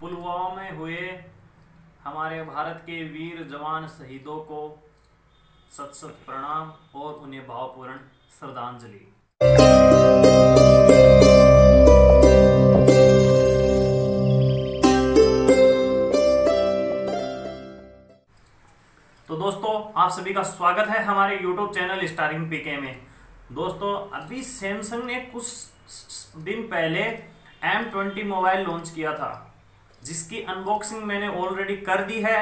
पुलवामा में हुए हमारे भारत के वीर जवान शहीदों को सत सत प्रणाम और उन्हें भावपूर्ण श्रद्धांजलि। तो दोस्तों, आप सभी का स्वागत है हमारे YouTube चैनल स्टारिंग पीके में। दोस्तों, अभी सैमसंग ने कुछ दिन पहले M20 मोबाइल लॉन्च किया था। जिसकी अनबॉक्सिंग मैंने ऑलरेडी कर दी है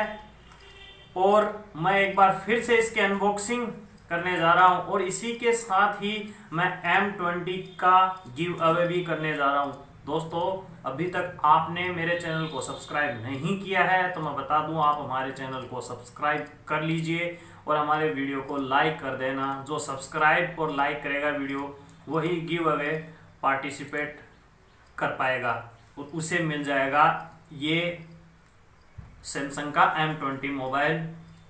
और मैं एक बार फिर से इसकी अनबॉक्सिंग करने जा रहा हूँ और इसी के साथ ही मैं M20 का गिव अवे भी करने जा रहा हूँ। दोस्तों, अभी तक आपने मेरे चैनल को सब्सक्राइब नहीं किया है तो मैं बता दूँ, आप हमारे चैनल को सब्सक्राइब कर लीजिए और हमारे वीडियो को लाइक कर देना। जो सब्सक्राइब और लाइक करेगा वीडियो, वही गिव अवे पार्टिसिपेट कर पाएगा और उसे मिल जाएगा ये सैमसंग का एम ट्वेंटी मोबाइल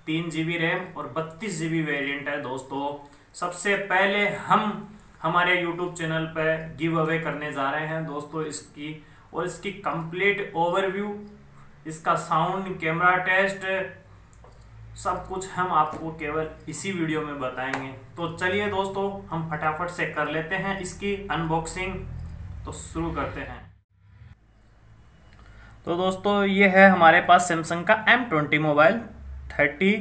तीन जी बी रैम और बत्तीस जी बी वेरियंट है दोस्तों। सबसे पहले हम हमारे यूट्यूब चैनल पर गिव अवे करने जा रहे हैं दोस्तों इसकी और इसकी कंप्लीट ओवरव्यू इसका साउंड कैमरा टेस्ट सब कुछ हम आपको केवल इसी वीडियो में बताएँगे। तो चलिए दोस्तों, हम फटाफट से कर लेते हैं इसकी अनबॉक्सिंग तो शुरू करते हैं। तो दोस्तों, ये है हमारे पास सैमसंग का M twenty mobile thirty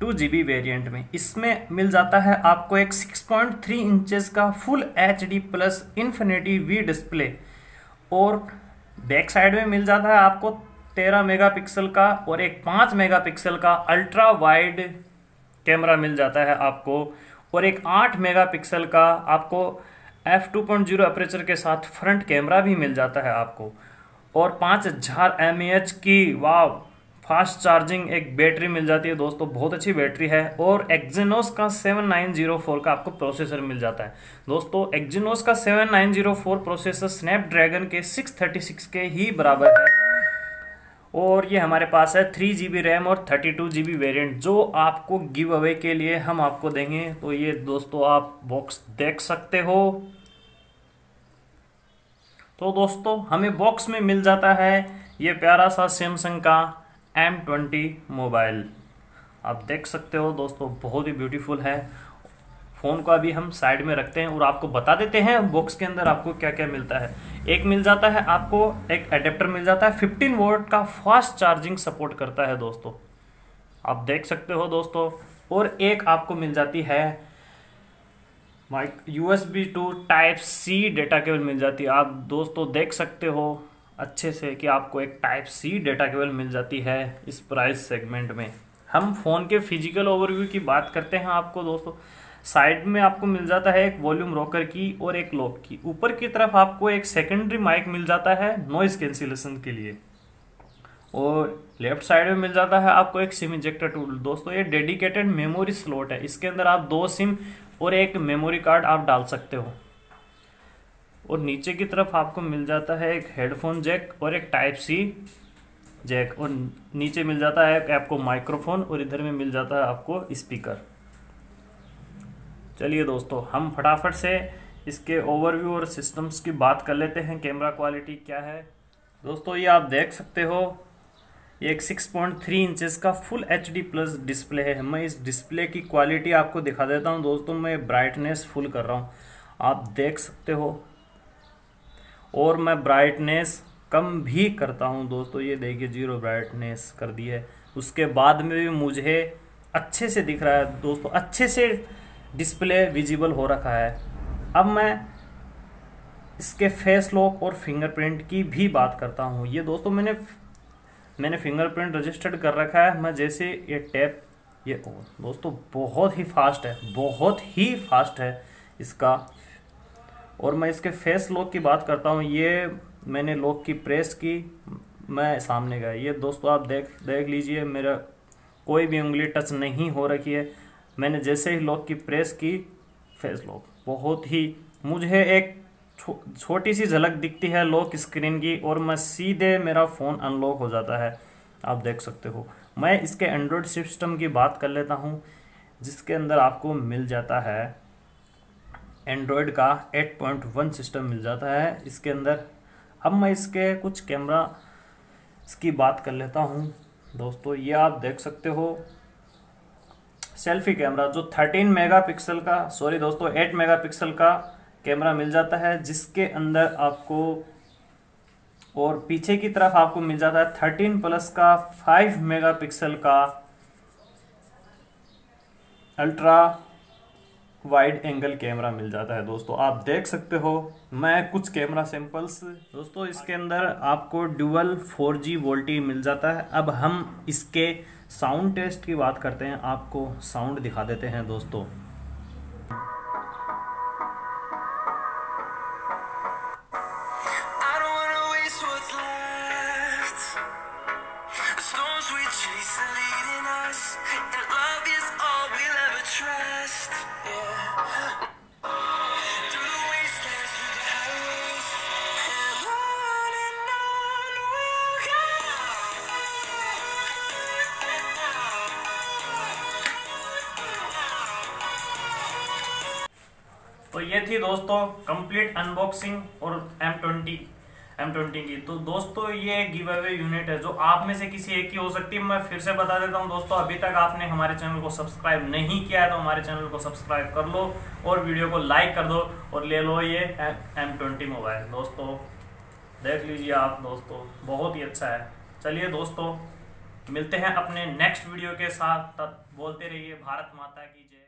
two GB B variant में। इसमें मिल जाता है आपको एक 6.3 इंचेस का full H D plus infinity V display और बैक साइड में मिल जाता है आपको 13 मेगापिक्सल का और एक 5 मेगापिक्सल का अल्ट्रा वाइड कैमरा मिल जाता है आपको। और एक 8 मेगापिक्सल का आपको F two point zero aperture के साथ फ्रंट कैमरा भी मिल जाता है आपको। और पाँच हज़ार एम की वाह फास्ट चार्जिंग एक बैटरी मिल जाती है दोस्तों, बहुत अच्छी बैटरी है और एक्जिनोस का 7904 का आपको प्रोसेसर मिल जाता है। दोस्तों एक्जिनोस का 7904 प्रोसेसर स्नैपड्रैगन के 636 के ही बराबर है। और ये हमारे पास है थ्री जी बी रैम और thirty two G B variant जो आपको गिव अवे के लिए हम आपको देंगे। तो ये दोस्तों, आप बॉक्स देख सकते हो। तो दोस्तों, हमें बॉक्स में मिल जाता है ये प्यारा सा सैमसंग का एम ट्वेंटी मोबाइल आप देख सकते हो दोस्तों, बहुत ही ब्यूटीफुल है। फ़ोन को अभी हम साइड में रखते हैं और आपको बता देते हैं बॉक्स के अंदर आपको क्या क्या मिलता है। एक मिल जाता है आपको, एक एडेप्टर मिल जाता है। 15 वोल्ट का फास्ट चार्जिंग सपोर्ट करता है दोस्तों। आप देख सकते हो दोस्तों, और एक आपको मिल जाती है mic U S B to type C data cable मिल जाती है। आप दोस्तों देख सकते हो अच्छे से कि आपको एक टाइप सी डेटा केबल मिल जाती है इस प्राइस सेगमेंट में। हम फ़ोन के फ़िज़िकल ओवरव्यू की बात करते हैं आपको दोस्तों। साइड में आपको मिल जाता है एक वॉल्यूम रॉकर की और एक लॉक की। ऊपर की तरफ़ आपको एक सेकेंडरी माइक मिल जाता है नॉइज़ कैंसिलेशन के लिए। और लेफ़्ट साइड में मिल जाता है आपको एक सिम इंजेक्टर टूल दोस्तों, ये डेडिकेटेड मेमोरी स्लॉट है। इसके अंदर आप दो सिम और एक मेमोरी कार्ड आप डाल सकते हो। और नीचे की तरफ़ आपको मिल जाता है एक हेडफोन जैक और एक टाइप सी जैक और नीचे मिल जाता है आपको माइक्रोफोन और इधर में मिल जाता है आपको स्पीकर चलिए दोस्तों, हम फटाफट से इसके ओवरव्यू और सिस्टम्स की बात कर लेते हैं। कैमरा क्वालिटी क्या है? दोस्तों, ये आप देख सकते हो। ये एक 6.3 इंचेस का full H D plus display है। मैं इस डिस्प्ले की क्वालिटी आपको दिखा देता हूँ। दोस्तों, मैं ब्राइटनेस फुल कर रहा हूँ। आप देख सकते हो। और मैं ब्राइटनेस कम भी करता हूँ। दोस्तों, ये देखिए ज़ीरो ब्राइटनेस कर दी है। उसके बाद में भी मुझे अच्छे से दिख रहा है। दोस्तों, अच्छे से डिस्प्ले विजिबल हो रखा है। अब मैं इसके फेस लॉक और फिंगरप्रिंट की भी बात करता हूँ। ये दोस्तों, मैंने मैंने फिंगरप्रिंट रजिस्टर्ड कर रखा है। मैं जैसे ये टैप ये दोस्तों, बहुत ही फास्ट है, बहुत ही फास्ट है इसका। और मैं इसके फेस लॉक की बात करता हूँ। ये मैंने लॉक की प्रेस की, मैं सामने गया। ये दोस्तों, आप देख देख लीजिए, मेरा कोई भी उंगली टच नहीं हो रखी है। मैंने जैसे ही लॉक की प्रेस की फेस लॉक बहुत ही, मुझे एक छोटी सी झलक दिखती है लॉक स्क्रीन की और मैं सीधे मेरा फ़ोन अनलॉक हो जाता है। आप देख सकते हो। मैं इसके एंड्रॉयड सिस्टम की बात कर लेता हूँ, जिसके अंदर आपको मिल जाता है। एंड्रॉयड का 8.1 सिस्टम मिल जाता है इसके अंदर। अब मैं इसके कुछ कैमरा इसकी बात कर लेता हूँ। दोस्तों, ये आप देख सकते हो। सेल्फी कैमरा जो 13 मेगापिक्सल का सॉरी दोस्तों 8 मेगापिक्सल का कैमरा मिल जाता है, जिसके अंदर आपको और पीछे की तरफ़ आपको मिल जाता है 13 प्लस का 5 मेगापिक्सल का अल्ट्रा वाइड एंगल कैमरा मिल जाता है दोस्तों। आप देख सकते हो, मैं कुछ कैमरा सैंपल्स, दोस्तों, इसके अंदर आपको ड्यूअल 4G वोल्टी मिल जाता है। अब हम इसके साउंड टेस्ट की बात करते हैं, आपको साउंड दिखा देते हैं दोस्तों। तो ये थी दोस्तों कंप्लीट अनबॉक्सिंग और एम ट्वेंटी एम ट्वेंटी की। तो दोस्तों, ये गिव अवे यूनिट है, जो आप में से किसी एक की हो सकती है। मैं फिर से बता देता हूँ दोस्तों, अभी तक आपने हमारे चैनल को सब्सक्राइब नहीं किया है तो हमारे चैनल को सब्सक्राइब कर लो और वीडियो को लाइक कर दो और ले लो ये एम ट्वेंटी मोबाइल दोस्तों, देख लीजिए आप दोस्तों, बहुत ही अच्छा है। चलिए दोस्तों, मिलते हैं अपने नेक्स्ट वीडियो के साथ। तब बोलते रहिए, भारत माता की जय।